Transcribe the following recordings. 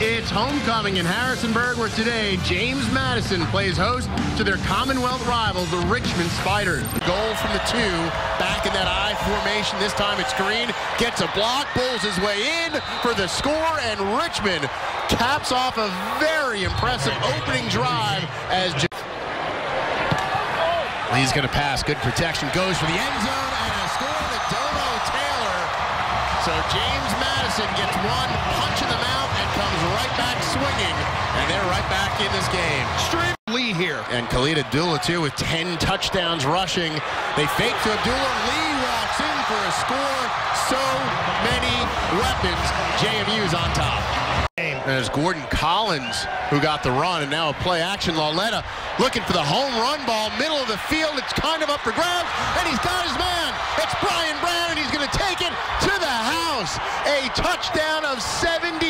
It's homecoming in Harrisonburg where today James Madison plays host to their Commonwealth rival, the Richmond Spiders. Goal from the two, back in that I formation. This time it's Green, gets a block, pulls his way in for the score, and Richmond caps off a very impressive opening drive as Lee's going to pass, good protection, goes for the end zone, and a score to Domo Taylor. So James Madison gets one punch in the mouth and comes right back swinging, and they're right back in this game. Stream Lee here. And Khalid Abdullah, too, with 10 touchdowns rushing. They fake to Abdullah. Lee walks in for a score. So many weapons. JMU's on top. And there's Gordon Collins who got the run, and now a play action. Lauletta looking for the home run ball, middle of the field. It's kind of up for grabs, and he's got his man. It's Brian Brown, and he's going to take it to house. A touchdown of 79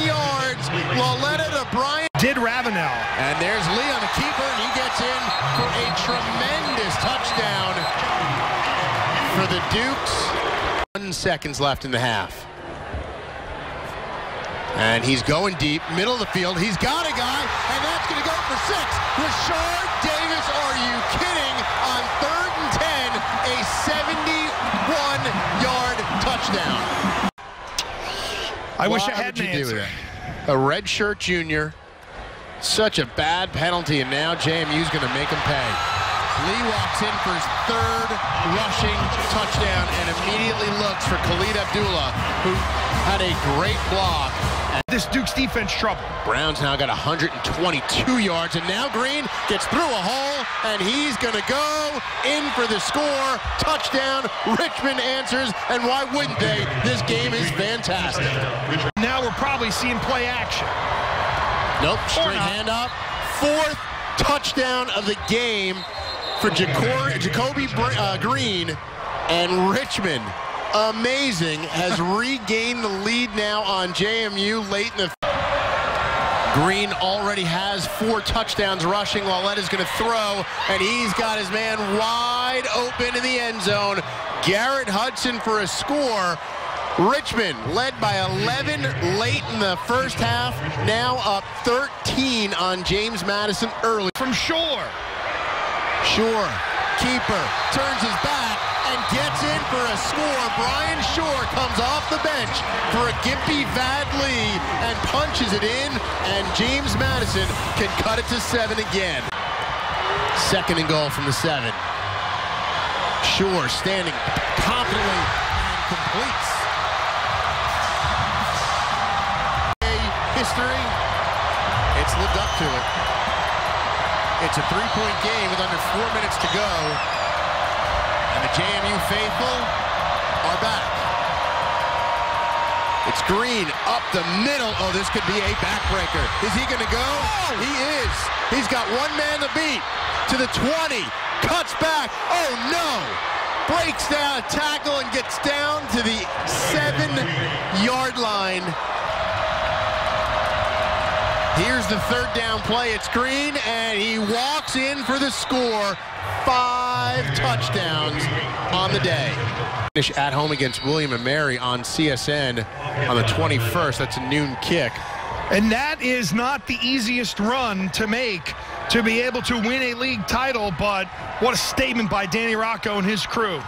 yards. Lauletta to Brian. Did Ravenel. And there's Lee on the keeper, and he gets in for a tremendous touchdown for the Dukes. One seconds left in the half. And he's going deep, middle of the field. He's got a guy, and that's going to go for six. Rashard Davis, are you kidding? I wish I had an answer. A redshirt junior. Such a bad penalty, and now JMU's going to make him pay. Lee walks in for his third rushing touchdown and immediately looks for Khalid Abdullah, who had a great block this Duke's defense trouble. Brown's now got 122 yards, and now Green gets through a hole, and he's going to go in for the score. Touchdown. Richmond answers, and why wouldn't they? This game is fantastic. Now we're probably seeing play action. Nope, straight hand up. Fourth touchdown of the game for Jacobi uh, Green and Richmond amazing, has regained the lead now on JMU late in the Green already has four touchdowns rushing. Lauletta's going to throw, and he's got his man wide open in the end zone. Garrett Hudson for a score. Richmond led by 11 late in the first half, now up 13 on James Madison early. From Schor. Schor, keeper, turns his back, and gets in for a score. Bryan Schor comes off the bench for a gimpy Vad and punches it in, and James Madison can cut it to seven again. Second and goal from the seven. Schor standing confidently and completes. History, it's lived up to it. It's a three-point game with under four minutes to go. And the JMU faithful are back. It's Green up the middle. Oh, this could be a backbreaker. Is he going to go? Oh. He is. He's got one man to beat. To the 20. Cuts back. Oh, no. Breaks down a tackle and gets down to the seven-yard line. Here's the third down play. It's Green, and he walks in for the score. Five touchdowns on the day. Finish at home against William and Mary on CSN on the 21st. That's a noon kick. And that is not the easiest run to make to be able to win a league title, but what a statement by Danny Rocco and his crew.